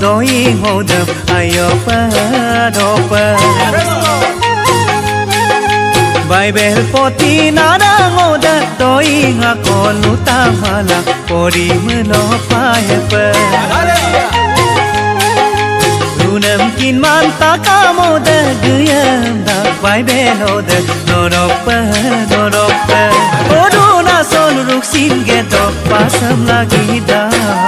doi ngodam ayo pa do pa Bible poti nada ngoda doi nga kolu tamala pori melo pa pa Runam kin man takamoda guyam da Bible oda noropa noropa na son ruksin geto pasam lagi da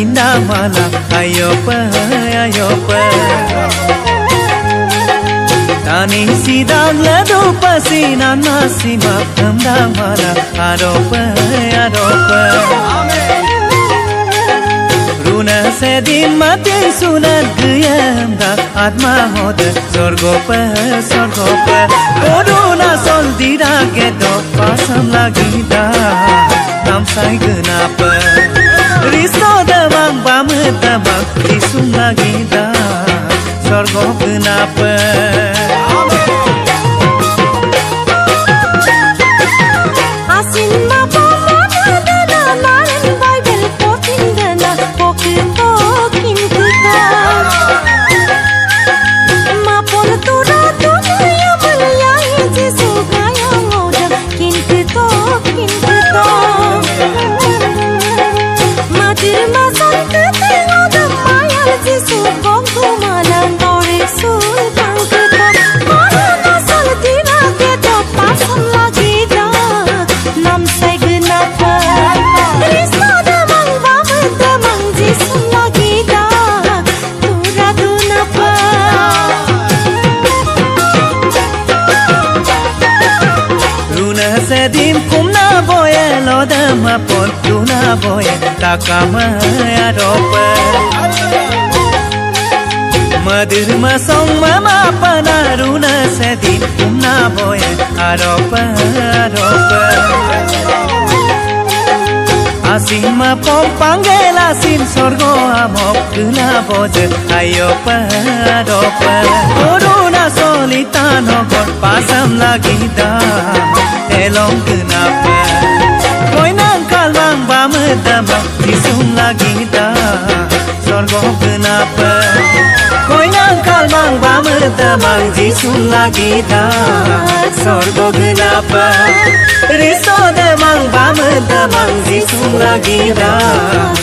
inda mala payo paya yo pa tanisidan ladu pasi nana sima panda mala aro paya ro pa runa sedim maten sunad yamda atma ho dargo pa dargo pa runa soldira kedo pasam la sedim cum navoie Lo dăm apoi tu navoie Dacă mă aropă Mă dârmă sau mă mapă Narună sedim cum navoie Aropă, aropă Asim mă pompangel Asim sorgo amop Gâna boză Aiopă, aropă Coruna solitano Corpasam la ghidar lagi dah elong kenapa Koi nang da bamedama isum lagi dah sorgo kenapa Koi nang da bamedama isum lagi dah sorgo kenapa Riso da mang ba mu demang bamedama disum lagi dah